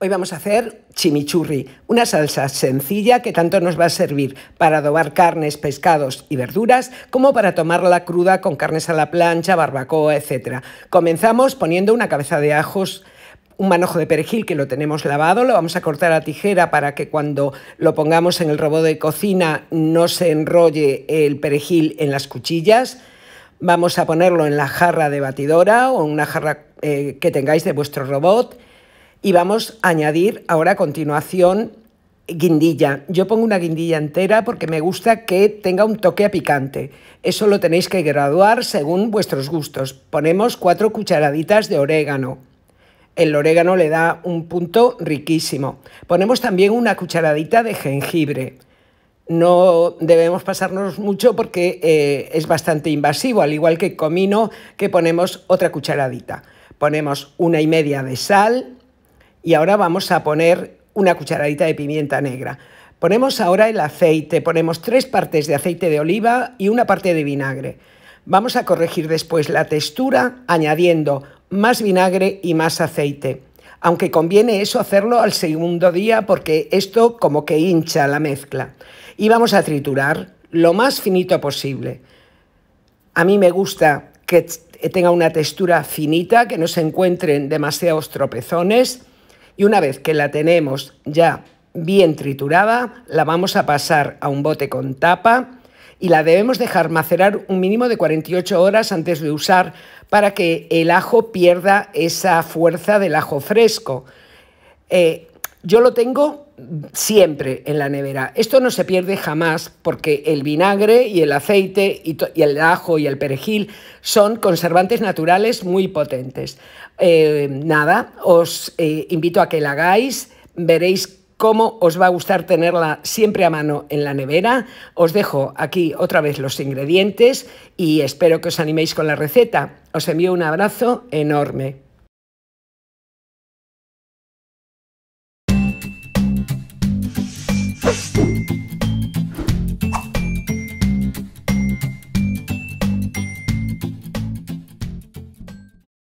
Hoy vamos a hacer chimichurri, una salsa sencilla que tanto nos va a servir para adobar carnes, pescados y verduras, como para tomarla cruda con carnes a la plancha, barbacoa, etc. Comenzamos poniendo una cabeza de ajos, un manojo de perejil que lo tenemos lavado, lo vamos a cortar a tijera para que cuando lo pongamos en el robot de cocina no se enrolle el perejil en las cuchillas. Vamos a ponerlo en la jarra de batidora o en una jarra eh, que tengáis de vuestro robot y vamos a añadir ahora a continuación guindilla. Yo pongo una guindilla entera porque me gusta que tenga un toque a picante. Eso lo tenéis que graduar según vuestros gustos. Ponemos cuatro cucharaditas de orégano. El orégano le da un punto riquísimo. Ponemos también una cucharadita de jengibre. No debemos pasarnos mucho porque eh, es bastante invasivo, al igual que comino, que ponemos otra cucharadita. Ponemos una y media de sal, y ahora vamos a poner una cucharadita de pimienta negra. Ponemos ahora el aceite, ponemos tres partes de aceite de oliva y una parte de vinagre. Vamos a corregir después la textura añadiendo más vinagre y más aceite. Aunque conviene eso hacerlo al segundo día porque esto como que hincha la mezcla. Y vamos a triturar lo más finito posible. A mí me gusta que tenga una textura finita, que no se encuentren demasiados tropezones y una vez que la tenemos ya bien triturada, la vamos a pasar a un bote con tapa y la debemos dejar macerar un mínimo de 48 horas antes de usar para que el ajo pierda esa fuerza del ajo fresco. Eh, yo lo tengo siempre en la nevera. Esto no se pierde jamás porque el vinagre y el aceite y, el ajo y el perejil son conservantes naturales muy potentes. Eh, nada, os eh, invito a que la hagáis, veréis cómo os va a gustar tenerla siempre a mano en la nevera. Os dejo aquí otra vez los ingredientes y espero que os animéis con la receta. Os envío un abrazo enorme. Música